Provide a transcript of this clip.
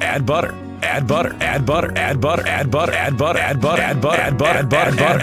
add butter, add butter, add butter, add butter, add butter, add butter, add butter, add butter, add butter, add butter.